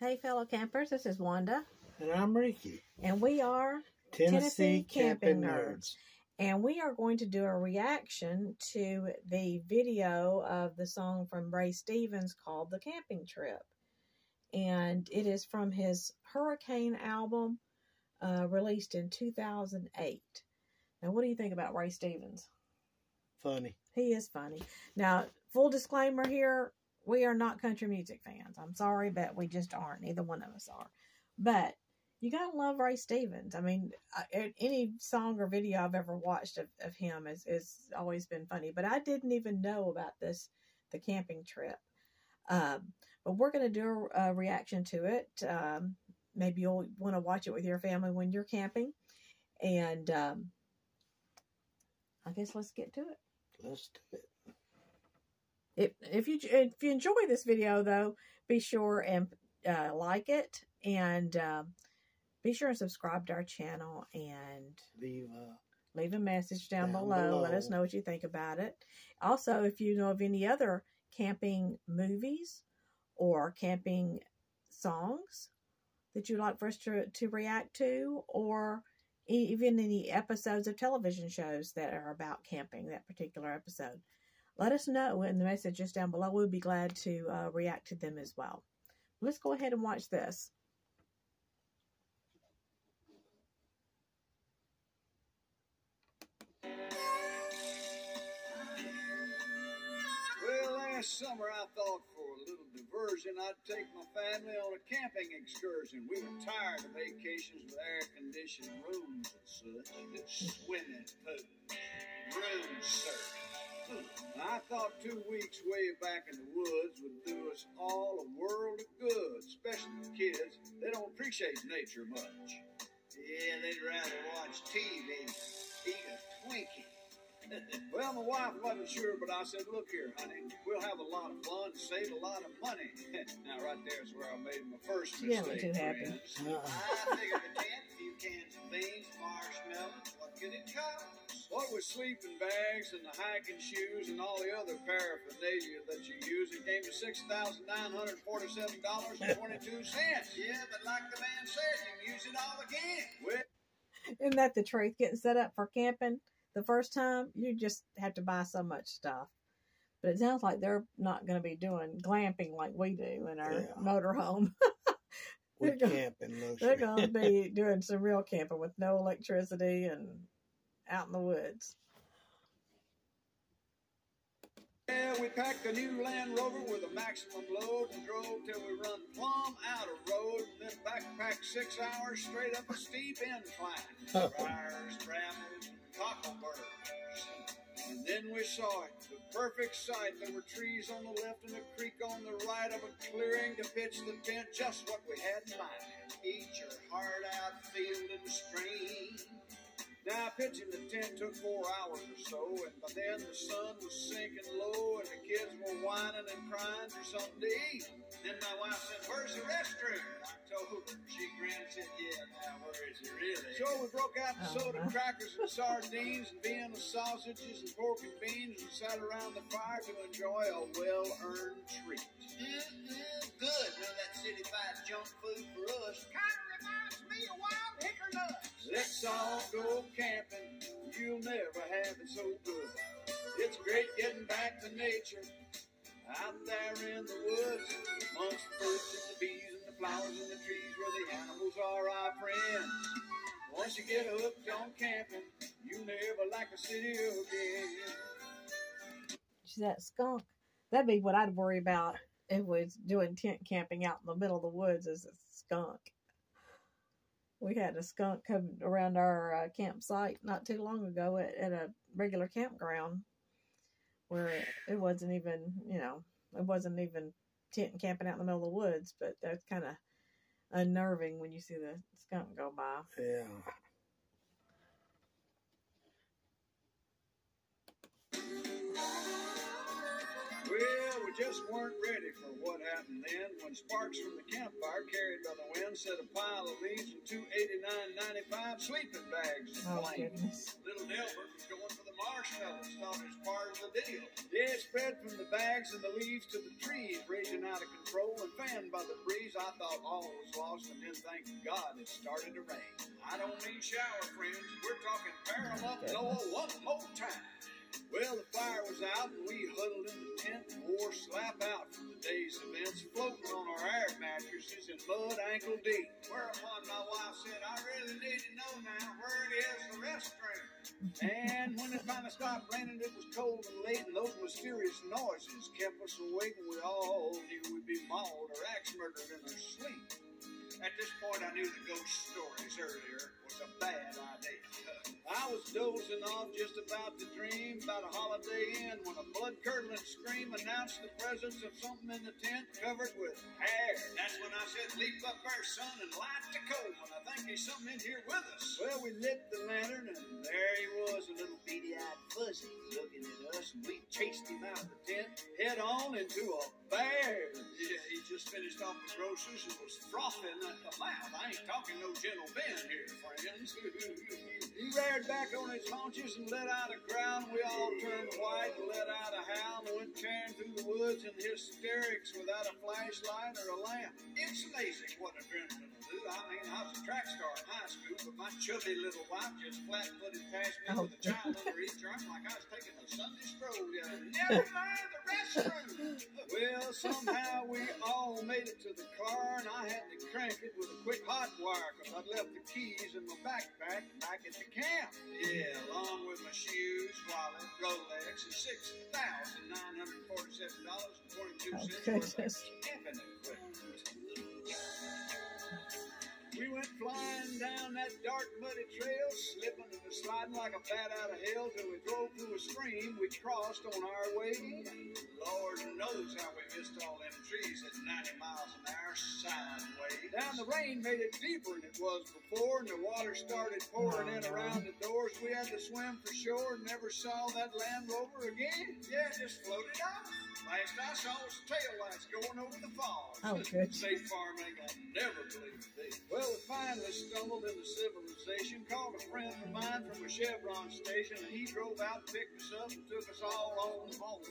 Hey, fellow campers, this is Wanda, And I'm Ricky, and we are, Tennessee, Tennessee Camping, Camping Nerds. and we are going to do a reaction to the video of the song from Ray Stevens called "The Camping Trip," and it is from his Hurricane album, uh, released in 2008. Now, what do you think about Ray Stevens? Funny. He is funny. Now, full disclaimer here, we are not country music fans. I'm sorry, but we just aren't. Neither one of us are. But you gotta love Ray Stevens. I mean, any song or video I've ever watched of, of him has is always been funny. But I didn't even know about this, the camping trip. Um, but we're gonna do a, a reaction to it. Um, maybe you'll want to watch it with your family when you're camping. And um, I guess let's get to it. Let's do it. If if you if you enjoy this video though, be sure and uh, like it and um, be sure and subscribe to our channel and Leave uh, leave a message down, Down below. Let us know what you think about it. Also, if you know of any other camping movies or camping songs that you'd like for us to, to react to, or even any episodes of television shows that are about camping, that particular episode, let us know in the messages down below. We'll be glad to uh, react to them as well. Let's go ahead and watch this. Last summer I thought for a little diversion I'd take my family on a camping excursion. We were tired of vacations with air conditioned rooms and such. Swimming pools, room service. I thought two weeks way back in the woods would do us all a world of good, especially the kids. They don't appreciate nature much. Yeah, they'd rather watch TV, eat a Twinkie. well, my wife wasn't sure, but I said, look here, honey, we'll have a lot of fun, save a lot of money. now, right there's where I made my first She didn't look too happy. Uh-uh. I figured a tent, a few cans of beans, marshmallows, what could it cost? What with sleeping bags and the hiking shoes and all the other paraphernalia that you use, it came to $6,947.22. yeah, but like the man said, you can use it all again. Well, Isn't that the truth? Getting set up for camping the first time, you just have to buy so much stuff. But it sounds like they're not going to be doing glamping like we do in our Yeah. motorhome. With They're go- camping they're going to be doing some real camping with no electricity and out in the woods. Yeah, we packed a new Land Rover with a maximum load and drove till we run plumb out of road and then backpacked six hours straight up a steep incline. Briars, brambles, and cockleburrs. And then we saw it, the perfect sight. There were trees on the left and a creek on the right of a clearing to pitch the tent, just what we had in mind. Eat your heart out, field and stream. Now, pitching the tent took four hours or so, and by then the sun was sinking low, and the kids were whining and crying for something to eat. Then my wife said, Where's the restroom? I told her. She grinned and said, Yeah, now where is it really? So we broke out the Oh, uh-huh. soda crackers and sardines and Vienna sausages and pork and beans and sat around the fire to enjoy a mm-hmm. well earned treat. Mm-mm, good. None that city-fied junk food for us. Kind Let's all go camping. You'll never have it so good. It's great getting back to nature. Out there in the woods, amongst the birds and the bees and the flowers and the trees where the animals are our friends. Once you get hooked on camping, you never like a city again. See that skunk? That'd be what I'd worry about if we was doing tent camping out in the middle of the woods as a skunk. We had a skunk come around our uh, campsite not too long ago at, at a regular campground where it it wasn't even, you know, it wasn't even tent camping out in the middle of the woods, but that's kind of unnerving when you see the skunk go by. Yeah. Just weren't ready for what happened then when sparks from the campfire carried by the wind set a pile of leaves and two 89.95 sleeping bags Oh, goodness. Little Delbert was going for the marshmallows, thought it was part of the deal. Yeah, it spread from the bags and the leaves to the trees, raging out of control and fanned by the breeze. I thought all was lost and then thank God it started to rain. I don't mean shower, friends. We're talking up Noah one more time. Well, the fire was out and we huddled in the tent wore slap out from the day's events, floating on our air mattresses in mud ankle deep. Whereupon my wife said, I really need to know now where is the restroom. And when it finally stopped raining, it was cold and late, and those mysterious noises kept us awake, and we all knew we'd be mauled or axe murdered in our sleep. At this point, I knew the ghost stories earlier was a bad idea. I was dozing off just about to dream about a holiday inn when a blood-curdling scream announced the presence of something in the tent covered with hair. That's when I said, leap up there, son, and light the coal, and I think there's something in here with us. Well, we lit the lantern, and there he was, a little beady-eyed fuzzy looking at us, and we chased him out of the tent, head on into a bear. Yeah, he just finished off the groceries and was frothing at the mouth. I ain't talking no gentle Ben here, friends. he reared back on his haunches and let out a growl. We all turned white and let out a howl and went tearing through the woods in hysterics without a flashlight or a lamp. It's amazing what adrenaline will do. I mean, I was a track star in high school, but my chubby little wife just flat-footed past me Oh, with a child under each arm like I was taking a Sunday stroll. Yeah, never mind the restroom. Well, somehow we all made it to the car, and I had to crank it with a quick hot wire because I'd left the keys in my backpack back at the camp. Yeah, along with my shoes, wallet, Rolex, and six thousand nine hundred forty-seven dollars and cents worth of camping equipment. That dark, muddy trail, slipping and sliding like a bat out of hell till we drove through a stream we crossed on our way. Lord knows how we missed all them trees at 90 miles an hour sideways. Down the rain made it deeper than it was before, and the water started pouring in around the doors. We had to swim for shore never saw that Land Rover again. Yeah, just floated off. Last I saw was tail lights going over the falls. Oh, good. State Farm ain't gonna never believe it. Well, we finally stumbled into civilization, called a friend of mine from a Chevron station, and he drove out, picked us up, and took us all on home.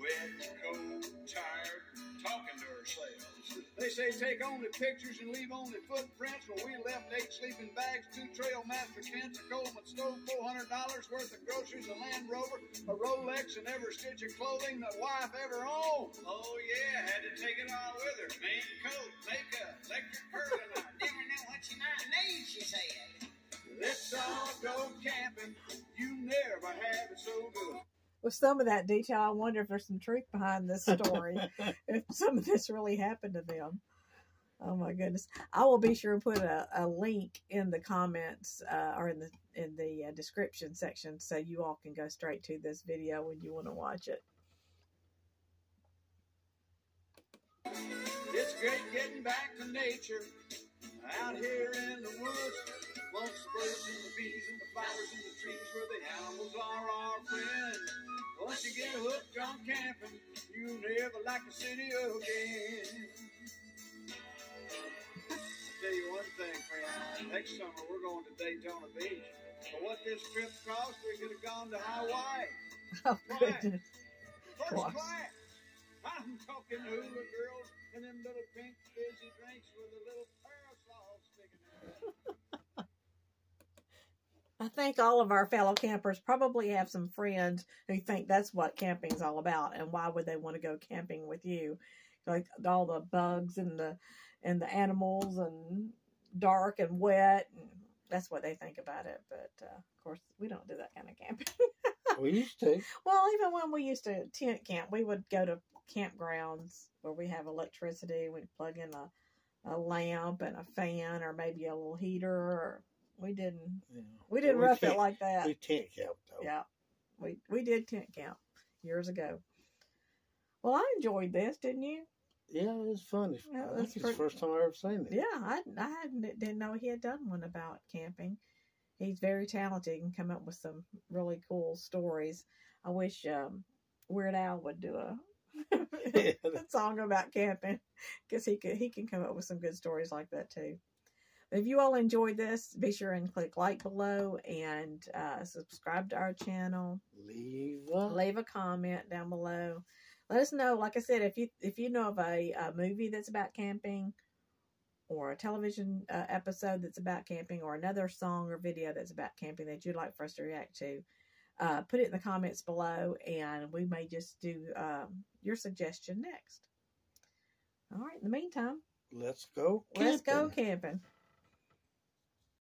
Wet, cold, tired, talking to ourselves. They say take only pictures and leave only footprints. Well, we left eight sleeping bags, two Trail Master tents, a Coleman stove, four hundred dollars worth of groceries, a Land Rover, a Rolex, and every stitch of clothing that wife ever owned. Oh yeah, had to take it all with her. Main coat, makeup, electric curling With some of that detail, I wonder if there's some truth behind this story. if some of this really happened to them. Oh my goodness! I will be sure to put a, a link in the comments uh, or in the in the uh, description section so you all can go straight to this video when you want to watch it. It's great getting back to nature. Out here in the woods, amongst the birds and the bees and the flowers and the trees where the animals are our on camping, you never like the city again. I'll tell you one thing, friend. Next summer we're going to Daytona Beach. For what this trip cost, we could have gone to Hawaii. Oh goodness! First Wow. class. I'm talking hula girls and them little pink fizzy drinks with a little parasol sticking out. I think all of our fellow campers probably have some friends who think that's what camping's all about, and why would they want to go camping with you? Like all the bugs and the and the animals and dark and wet, and that's what they think about it. But uh, of course, we don't do that kind of camping. we used to. well, even when we used to tent camp, we would go to campgrounds where we have electricity. We'd plug in a a lamp and a fan, or maybe a little heater. Or we didn't Yeah. we didn't We rough it like that. We tent camp though. Yeah, we we did tent camp years ago. Well, I enjoyed this, didn't you? Yeah, it was fun. Yeah, I that's think it's the first time I ever seen it. Yeah, I I didn't know he had done one about camping. He's very talented and come up with some really cool stories. I wish um, Weird Al would do a Yeah. a song about camping because he could he can come up with some good stories like that too. If you all enjoyed this, be sure and click like below and uh, subscribe to our channel. Leave a Leave a comment down below. Let us know. Like I said, if you if you know of a, a movie that's about camping, or a television uh, episode that's about camping, or another song or video that's about camping that you'd like for us to react to, uh, put it in the comments below, and we may just do um, your suggestion next. All right. In the meantime, let's go. let's go camping. camping.